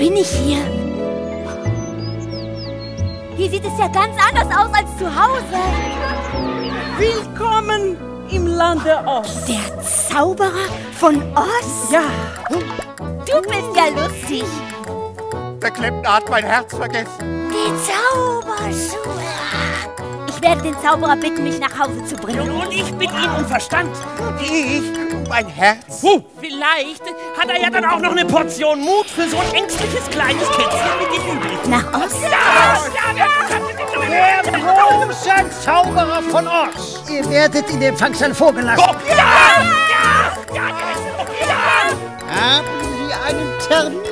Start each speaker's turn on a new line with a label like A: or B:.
A: bin ich hier? Hier sieht es ja ganz anders aus als zu Hause.
B: Willkommen im Lande Oz.
A: Der Zauberer von Oz?
B: Ja,
A: Du bist ja lustig.
C: Der Klempner hat mein Herz vergessen.
A: Die Zauberschuhe. Ich werde den Zauberer bitten, mich nach Hause zu bringen.
D: Und ich bitte ihn um Verstand.
C: Und ich um mein Herz.
D: Huh, vielleicht hat er ja dann auch noch eine Portion Mut für so ein ängstliches kleines Kätzchen wie dich übrig.
A: Nach Oz?
E: Der große Zauberer von Oz. Ihr werdet in den Fangsaal vorgelassen.
D: Ja! Ja! Ja! Ja!
E: Haben Sie einen Termin?